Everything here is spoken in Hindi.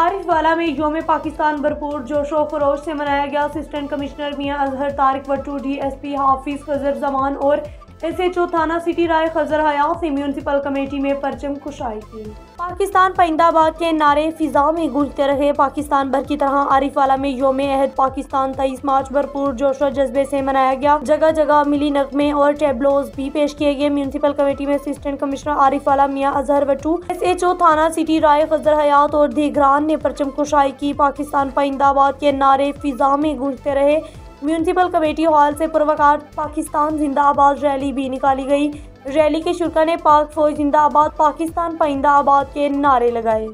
वाला में योम पाकिस्तान भरपूर जोशो खरोश से मनाया गया। असिस्टेंट कमिश्नर मियाँ अजहर तारिक वट्टू पी हाफिज खजर जमान और एस एच ओ थाना सिटी राय खजर हयात से म्यूनसिपल कमेटी में परचम कुशाई की। पाकिस्तान परिंदाबाद के नारे फिजा में गूंजते रहे। पाकिस्तान भर की तरह आरिफ वाला में योम अहद। पाकिस्तान तेईस मार्च भरपूर जोश और जज्बे से मनाया गया। जगह जगह मिली नगमे और टेबलोज भी पेश किए गए। म्यूनसिपल कमेटी में असिस्टेंट कमिश्नर आरिफ वाला मियाँ Azhar Wattoo S H O थाना सिटी राय खजर हयात और दीगरान ने परचम कुशाई की। पाकिस्तान परिंदाबाद के नारे फिजा में गूंजते रहे। म्यूनसिपल कमेटी हॉल से पुरवकार पाकिस्तान जिंदाबाद रैली भी निकाली गई। रैली के शुरा ने पाक फौज जिंदाबाद पाकिस्तान परिंदाबाद के नारे लगाए।